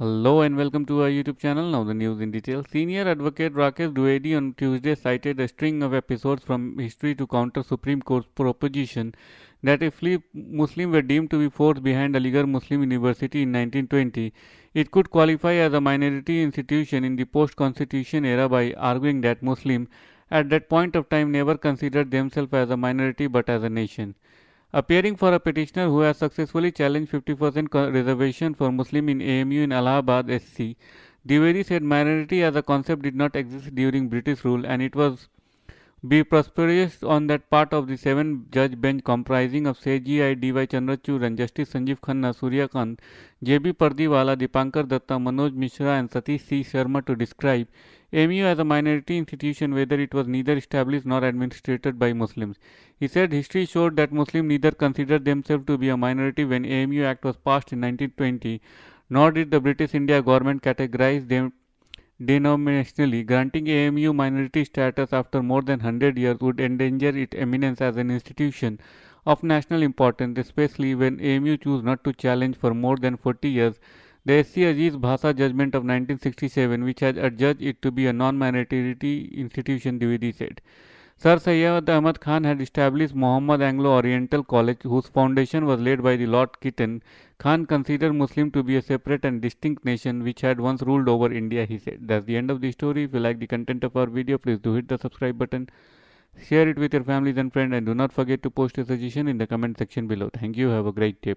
Hello and welcome to our YouTube channel. Now the news in detail. Senior advocate Rakesh Dwivedi on Tuesday cited a string of episodes from history to counter Supreme Court's proposition that if Muslims were deemed to be forced behind Aligarh Muslim University in 1920, it could qualify as a minority institution in the post-constitution era by arguing that Muslims at that point of time never considered themselves as a minority but as a nation. Appearing for a petitioner who has successfully challenged 50% reservation for Muslim in AMU in Allahabad SC, Dwivedi said minority as a concept did not exist during British rule and it was be prosperous on that part of the seven judge bench comprising of CJI D.Y. Chandrachud and Justice Sanjeev Khanna, Surya Kant, J.B. Pardiwala, Dipankar Datta, Manoj Mishra and Satish C. Sharma to describe AMU as a minority institution whether it was neither established nor administered by Muslims. He said history showed that Muslims neither considered themselves to be a minority when AMU Act was passed in 1920, nor did the British India government categorize them denominationally. Granting AMU minority status after more than 100 years would endanger its eminence as an institution of national importance, especially when AMU chose not to challenge for more than 40 years the SC Aziz Basha judgment of 1967, which has adjudged it to be a non-minority institution, Dwivedi said. Sir Syed Ahmad Khan had established Muhammad Anglo-Oriental College, whose foundation was laid by the Lord Lytton. Khan considered Muslim to be a separate and distinct nation which had once ruled over India, he said. That's the end of the story. If you like the content of our video, please do hit the subscribe button. Share it with your families and friends and do not forget to post a suggestion in the comment section below. Thank you. Have a great day.